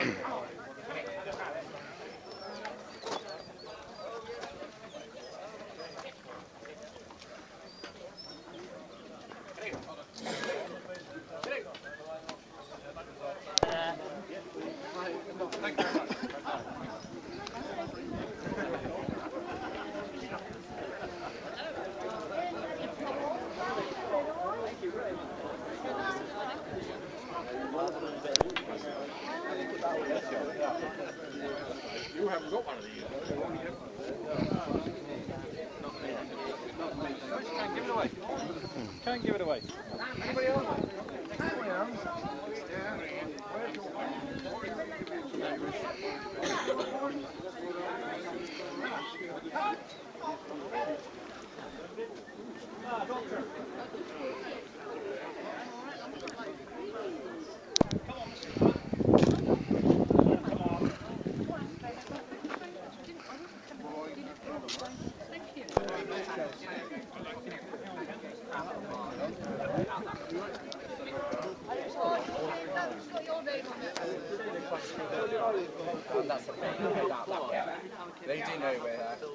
Okay. Got one of these. Can't give it away. Can't give it away. They do know we're the